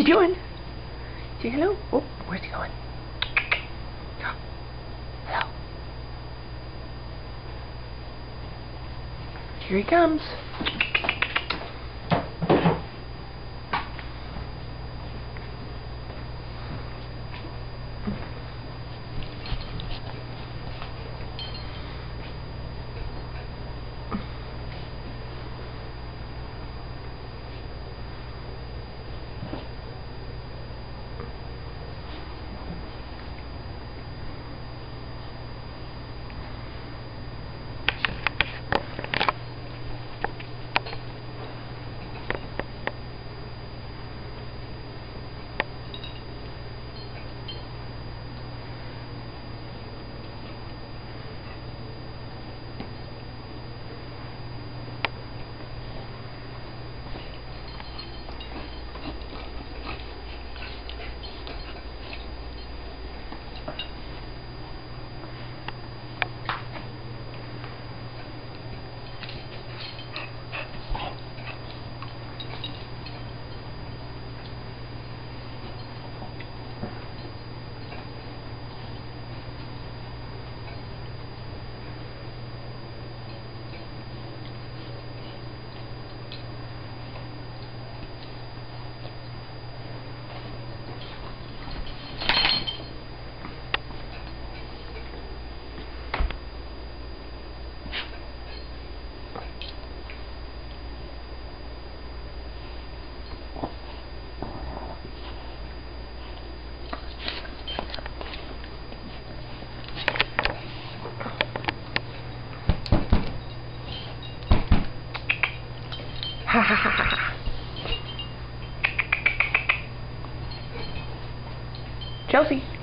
you doing? Say hello. Oh, where's he going? Hello. Here he comes. Chelsea.